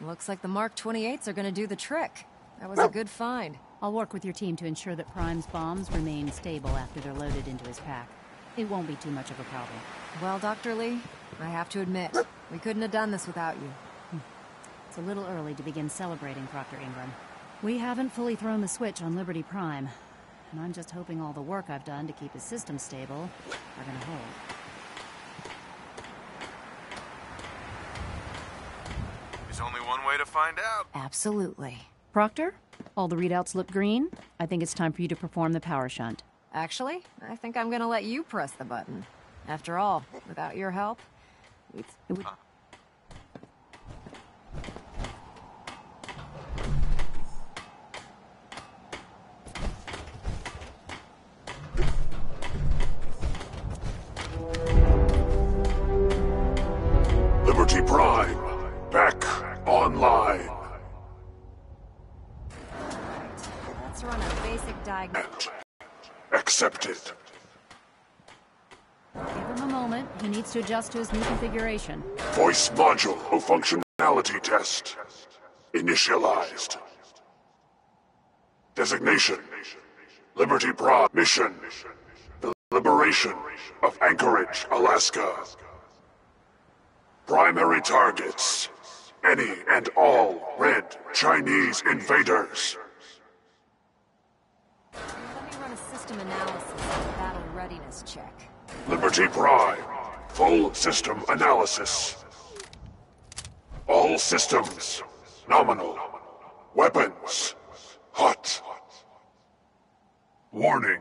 Looks like the Mark 28s are gonna do the trick. That was a good find. I'll work with your team to ensure that Prime's bombs remain stable after they're loaded into his pack. It won't be too much of a problem. Well, Dr. Li, I have to admit, we couldn't have done this without you. Hmm. It's a little early to begin celebrating, Proctor Ingram. We haven't fully thrown the switch on Liberty Prime, and I'm just hoping all the work I've done to keep his system stable are gonna hold. There's only one way to find out. Absolutely. Proctor, all the readouts look green. I think it's time for you to perform the power shunt. Actually, I think I'm gonna let you press the button. After all, without your help, we'd... It would Accepted. give him a moment. He needs to adjust to his new configuration. Voice module functionality test. Initialized. Designation. Liberty Prime mission. The liberation of Anchorage, Alaska. Primary targets. Any and all red Chinese invaders. Let me run a system analysis check. Liberty Prime. Full system analysis. All systems. Nominal. Weapons. Hot. Warning.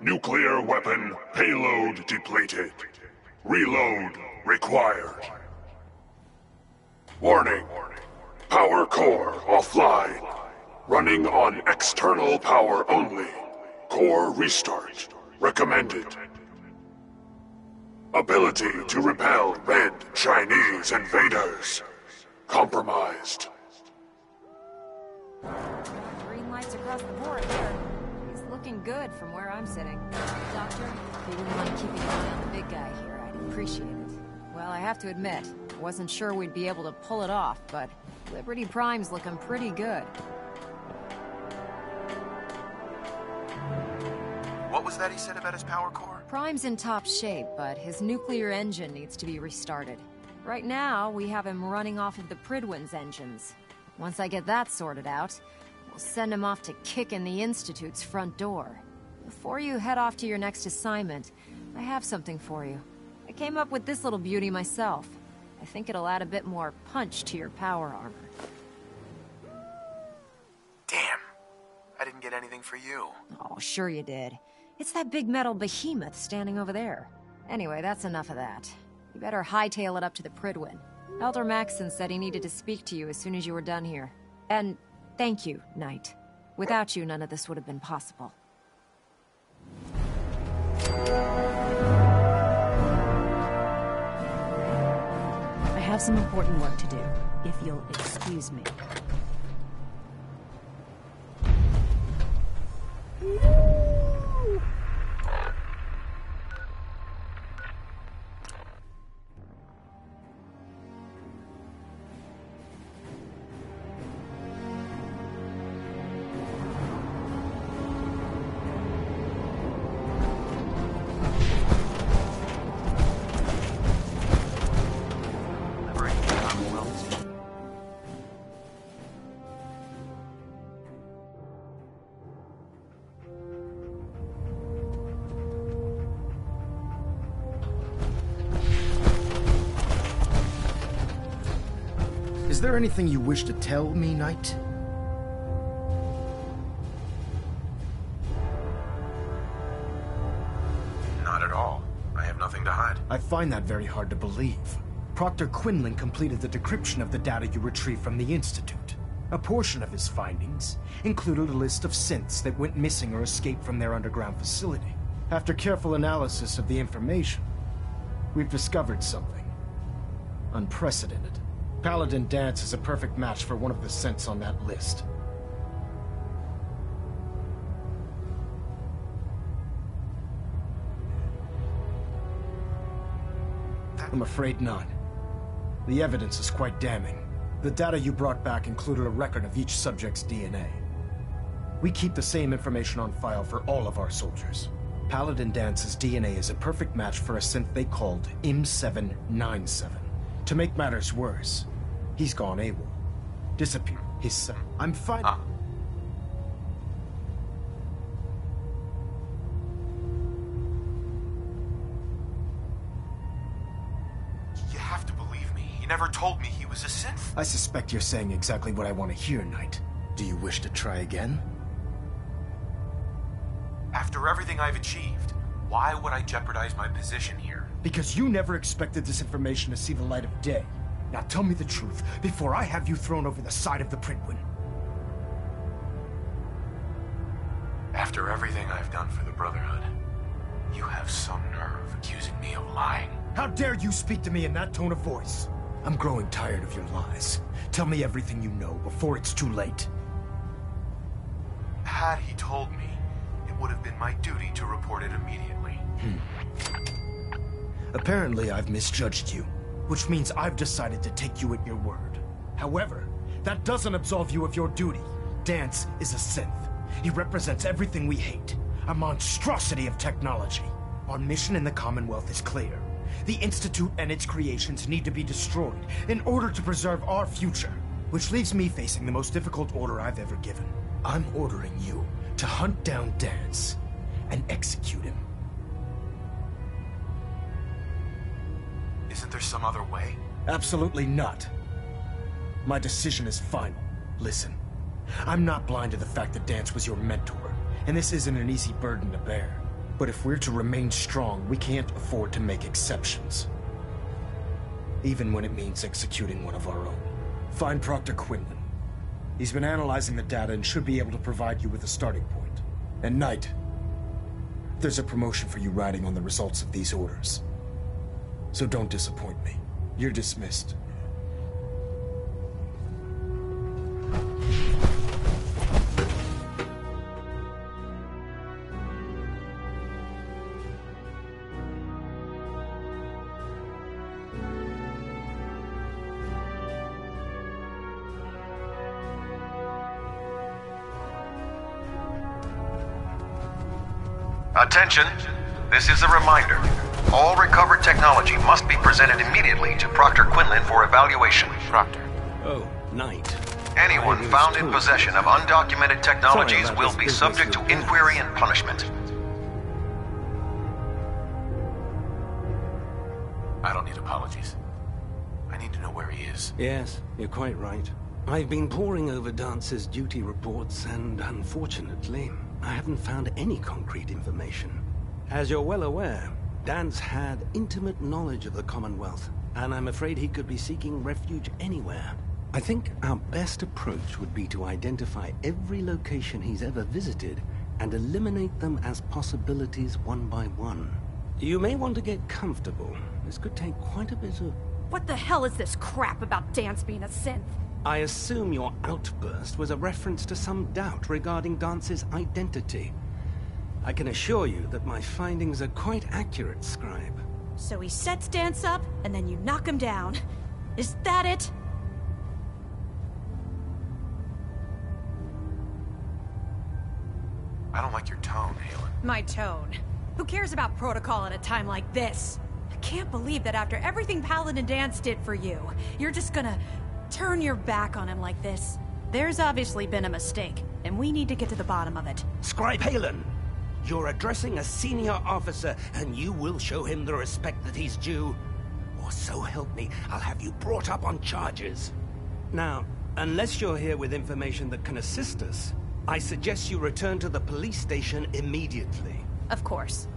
Nuclear weapon payload depleted. Reload required. Warning. Power core offline. Running on external power only. Core restart recommended. Ability to repel red Chinese invaders. Compromised. Green lights across the board here. He's looking good from where I'm sitting. Doctor, if you wouldn't mind keeping an eye on the big guy here, I'd appreciate it. Well, I have to admit, I wasn't sure we'd be able to pull it off, but Liberty Prime's looking pretty good. Was that he said about his power core? Prime's in top shape, but his nuclear engine needs to be restarted. Right now, we have him running off of the Prydwen's engines. Once I get that sorted out, we'll send him off to kick in the Institute's front door. Before you head off to your next assignment, I have something for you. I came up with this little beauty myself. I think it'll add a bit more punch to your power armor. Damn. I didn't get anything for you. Oh, sure you did. It's that big metal behemoth standing over there. Anyway, that's enough of that. You better hightail it up to the Prydwen. Elder Maxon said he needed to speak to you as soon as you were done here. And thank you, Knight. Without you, none of this would have been possible. I have some important work to do, if you'll excuse me. Is there anything you wish to tell me, Knight? Not at all. I have nothing to hide. I find that very hard to believe. Proctor Quinlan completed the decryption of the data you retrieved from the Institute. A portion of his findings included a list of synths that went missing or escaped from their underground facility. After careful analysis of the information, we've discovered something. Unprecedented. Paladin Danse is a perfect match for one of the synths on that list. I'm afraid not. The evidence is quite damning. The data you brought back included a record of each subject's DNA. We keep the same information on file for all of our soldiers. Paladin Danse's DNA is a perfect match for a synth they called M797. To make matters worse, he's gone AWOL. Disappeared. His son. I'm fine. Ah. You have to believe me. He never told me he was a synth. I suspect you're saying exactly what I want to hear, Knight. Do you wish to try again? After everything I've achieved, why would I jeopardize my position here? Because you never expected this information to see the light of day. Now tell me the truth before I have you thrown over the side of the Prydwen. After everything I've done for the Brotherhood, you have some nerve accusing me of lying. How dare you speak to me in that tone of voice? I'm growing tired of your lies. Tell me everything you know before it's too late. Had he told me, it would have been my duty to report it immediately. Hmm. Apparently, I've misjudged you, which means I've decided to take you at your word. However, that doesn't absolve you of your duty. Danse is a synth. He represents everything we hate, a monstrosity of technology. Our mission in the Commonwealth is clear. The Institute and its creations need to be destroyed in order to preserve our future, which leaves me facing the most difficult order I've ever given. I'm ordering you to hunt down Danse and execute him. Isn't there some other way? Absolutely not. My decision is final. Listen, I'm not blind to the fact that Danse was your mentor, and this isn't an easy burden to bear. But if we're to remain strong, we can't afford to make exceptions. Even when it means executing one of our own. Find Proctor Quinlan. He's been analyzing the data and should be able to provide you with a starting point. And Knight, there's a promotion for you riding on the results of these orders. So don't disappoint me. You're dismissed. Attention! This is a reminder. All recovered technology must be presented immediately to Proctor Quinlan for evaluation. Proctor. Oh, Knight. Anyone found in possession of undocumented technologies will be subject to inquiry and punishment. I don't need apologies. I need to know where he is. Yes, you're quite right. I've been poring over Danse's duty reports, and unfortunately, I haven't found any concrete information. As you're well aware, Danse had intimate knowledge of the Commonwealth, and I'm afraid he could be seeking refuge anywhere. I think our best approach would be to identify every location he's ever visited and eliminate them as possibilities one by one. You may want to get comfortable. This could take quite a bit of What the hell is this crap about Danse being a synth? I assume your outburst was a reference to some doubt regarding Danse's identity. I can assure you that my findings are quite accurate, Scribe. So he sets Danse up, and then you knock him down. Is that it? I don't like your tone, Haylen. My tone. Who cares about protocol at a time like this? I can't believe that after everything Paladin Danse did for you, you're just gonna turn your back on him like this. There's obviously been a mistake, and we need to get to the bottom of it. Scribe Haylen! You're addressing a senior officer, and you will show him the respect that he's due. Or so help me, I'll have you brought up on charges. Now, unless you're here with information that can assist us, I suggest you return to the police station immediately. Of course.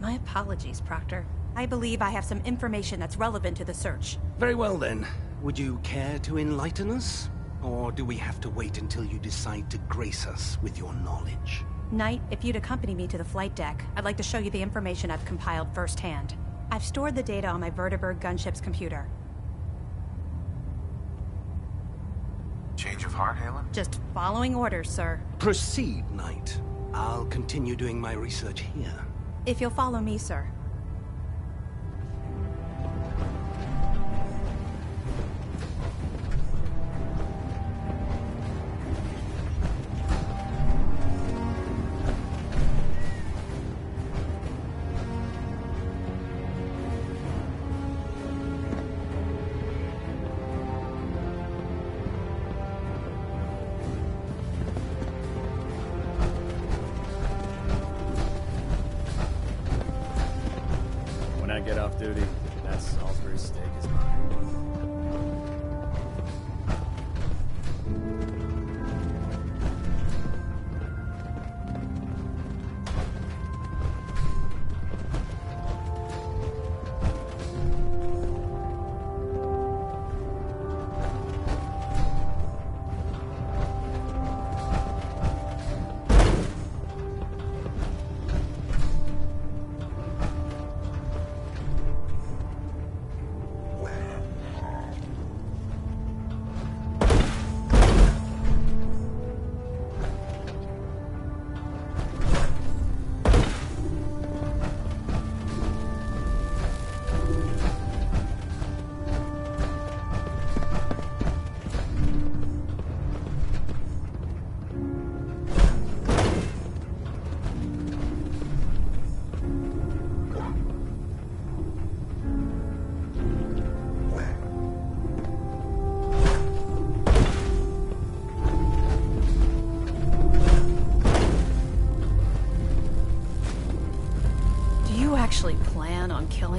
My apologies, Proctor. I believe I have some information that's relevant to the search. Very well then. Would you care to enlighten us? Or do we have to wait until you decide to grace us with your knowledge? Knight, if you'd accompany me to the flight deck, I'd like to show you the information I've compiled firsthand. I've stored the data on my Vertibird gunship's computer. Change of heart, Haylen? Just following orders, sir. Proceed, Knight. I'll continue doing my research here. If you'll follow me, sir.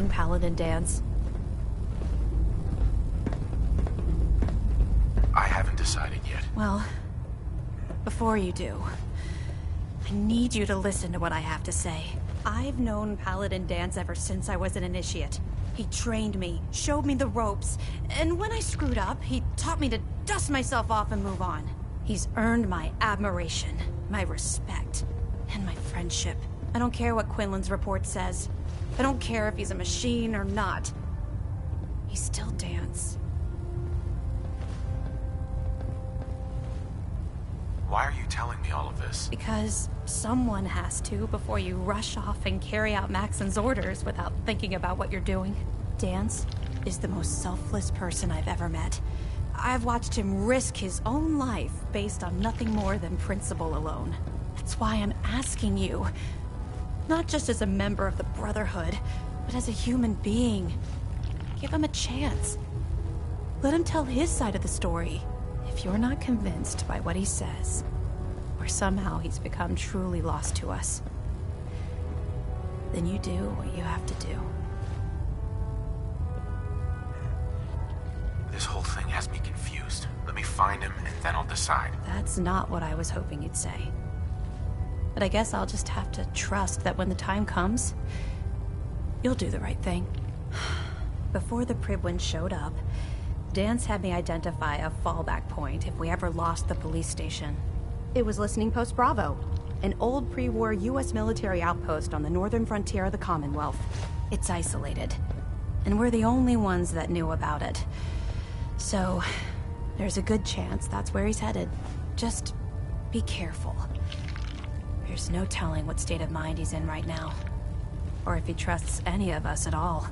Paladin Danse? I haven't decided yet. Well, before you do, I need you to listen to what I have to say. I've known Paladin Danse ever since I was an initiate. He trained me, showed me the ropes, and when I screwed up, he taught me to dust myself off and move on. He's earned my admiration, my respect, and my friendship. I don't care what Quinlan's report says. I don't care if he's a machine or not. He still Danse. Why are you telling me all of this? Because someone has to before you rush off and carry out Maxon's orders without thinking about what you're doing. Danse is the most selfless person I've ever met. I've watched him risk his own life based on nothing more than principle alone. That's why I'm asking you. Not just as a member of the Brotherhood, but as a human being. Give him a chance. Let him tell his side of the story. If you're not convinced by what he says, or somehow he's become truly lost to us, then you do what you have to do. This whole thing has me confused. Let me find him, and then I'll decide. That's not what I was hoping you'd say. But I guess I'll just have to trust that when the time comes, you'll do the right thing. Before the Prydwen showed up, Danse had me identify a fallback point if we ever lost the police station. It was Listening Post Bravo, an old pre-war U.S. military outpost on the northern frontier of the Commonwealth. It's isolated, and we're the only ones that knew about it. So, there's a good chance that's where he's headed. Just be careful. There's no telling what state of mind he's in right now. Or if he trusts any of us at all.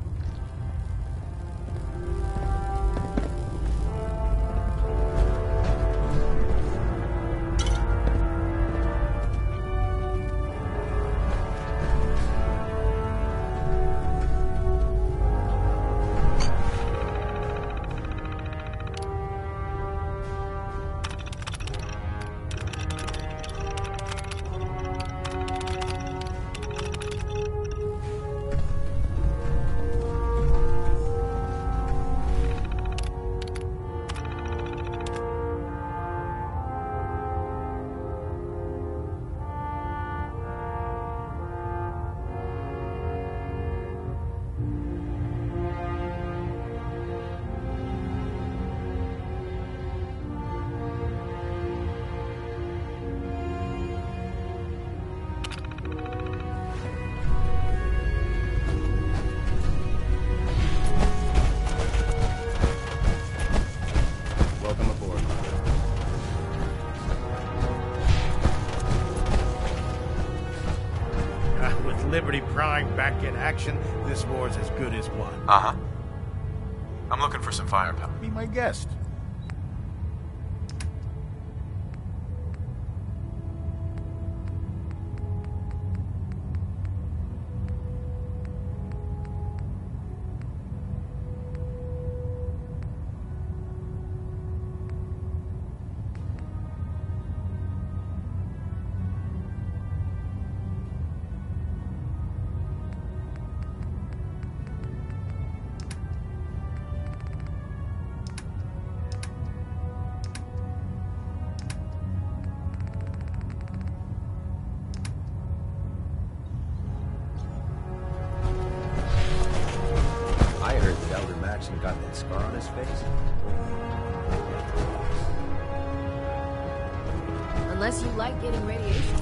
Back in action, this war's as good as won. Uh huh. I'm looking for some firepower. Be my guest. Unless you like getting radiation.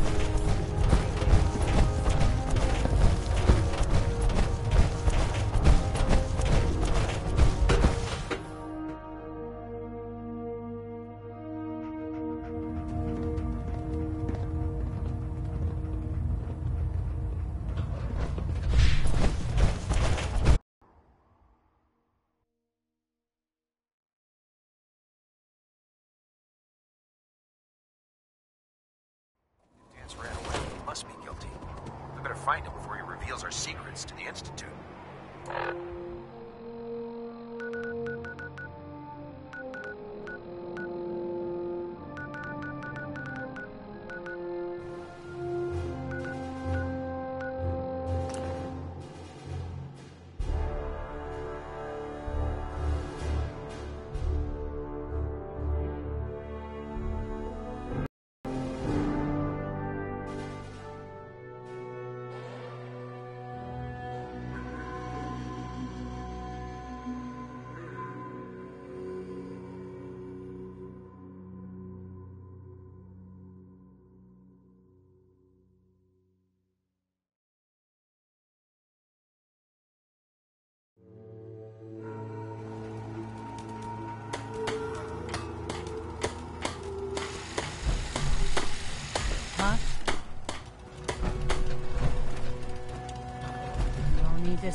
Find him before he reveals our secrets to the Institute.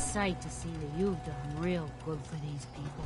Sight to see that you've done real good for these people.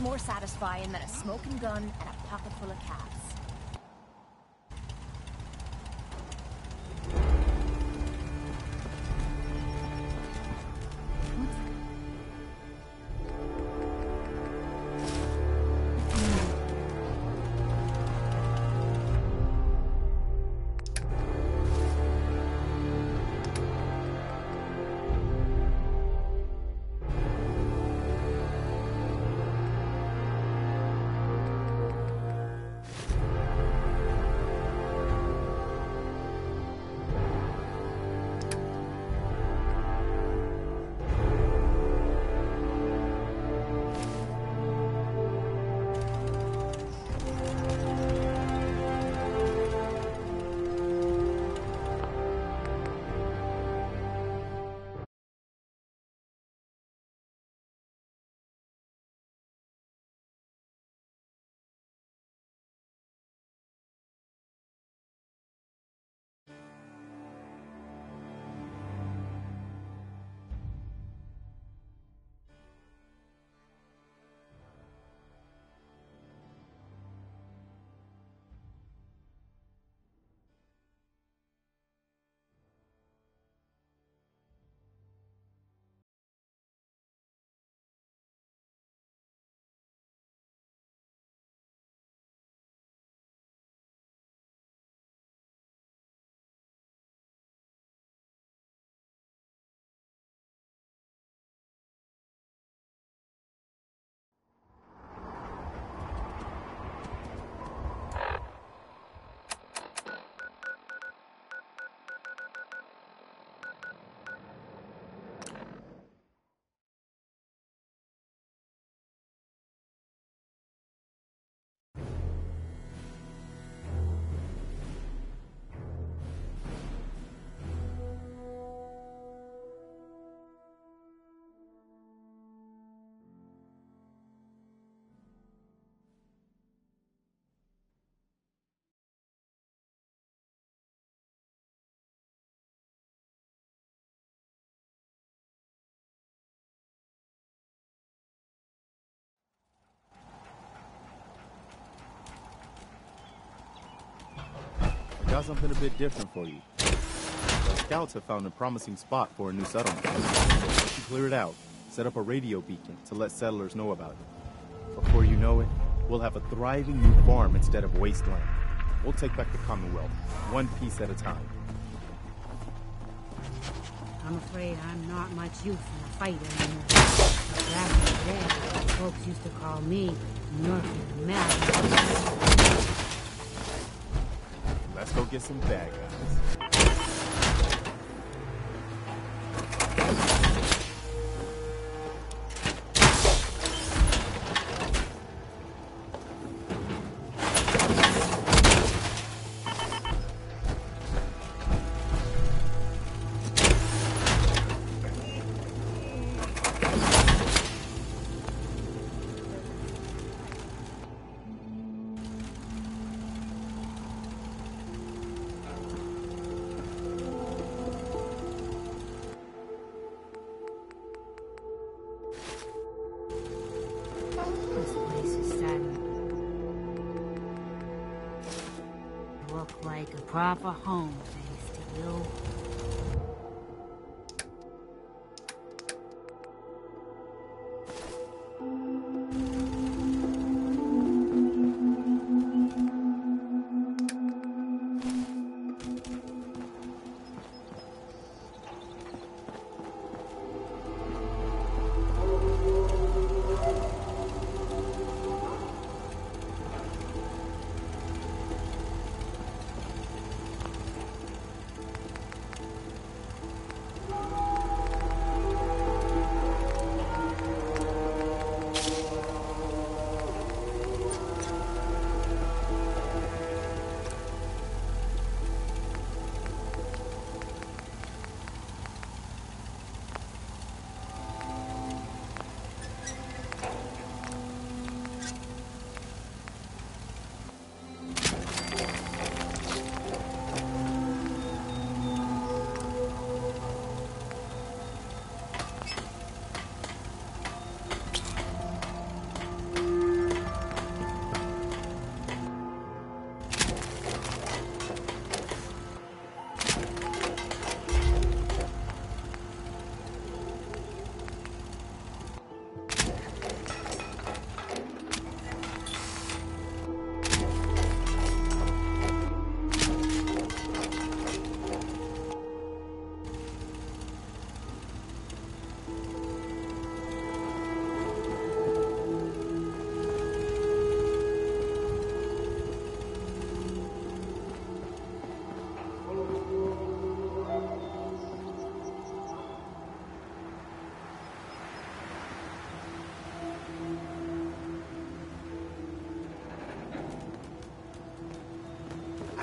More satisfying than a smoking gun and a pocket full of caps. Got something a bit different for you. The scouts have found a promising spot for a new settlement. You clear it out, set up a radio beacon to let settlers know about it. Before you know it, we'll have a thriving new farm instead of wasteland. We'll take back the Commonwealth, one piece at a time. I'm afraid I'm not much use in a fight anymore. Back in the day, folks used to call me Murphy. Get some bad guys. Proper home,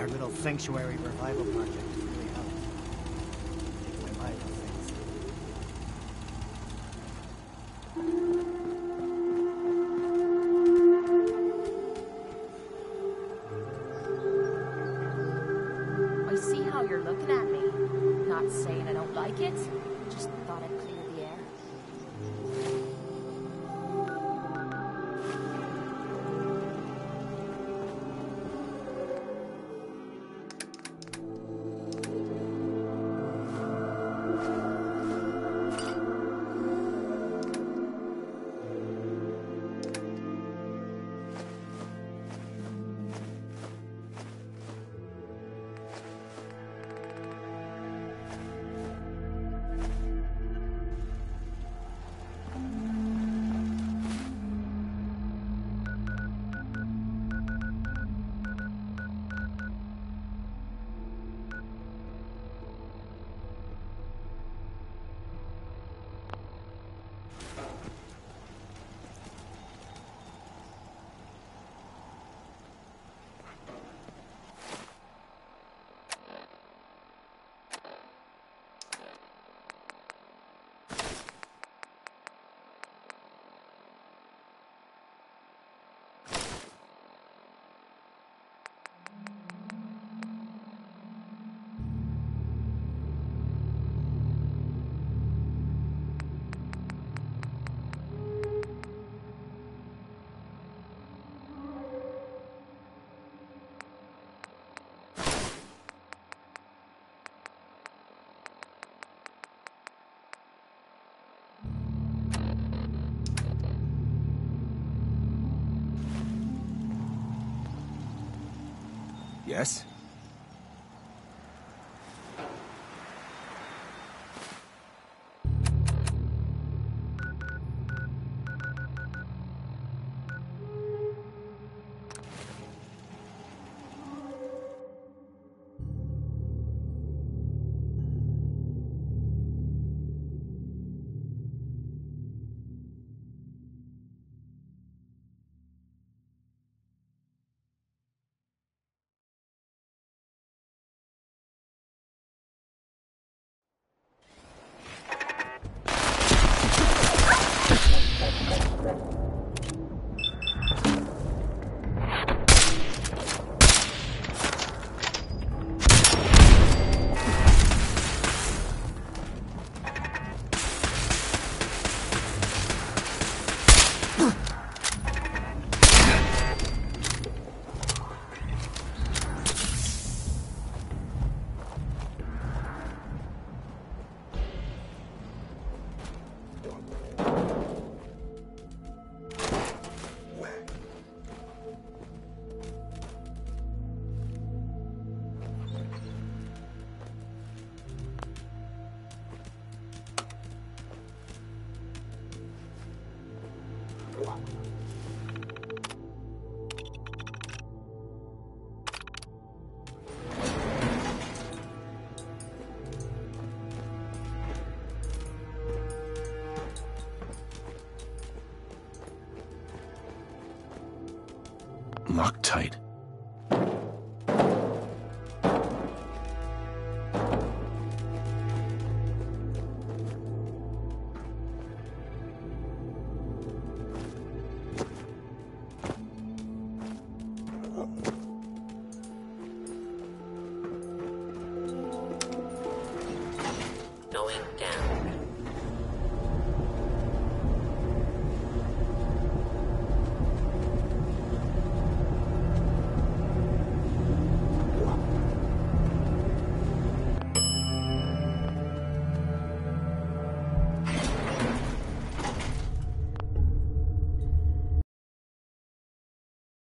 Our little sanctuary revival project guess.